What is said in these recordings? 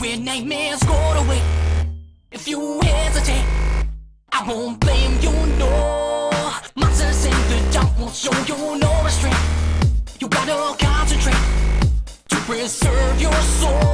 with nightmares go away. If you hesitate, I won't blame you, no. Monsters in the dark won't show you no restraint. You gotta concentrate to preserve your soul.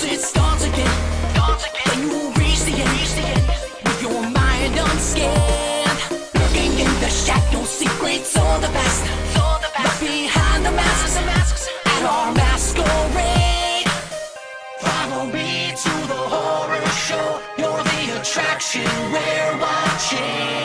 Close your doors. It starts again. Then you reach the end. With your mind unscanned. Lurking in the shadows, secrets of the past. Locked behind the masks. At our masquerade. Follow me to the horror show. You're the attraction we're watching.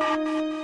Behind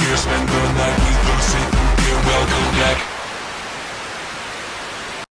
you Another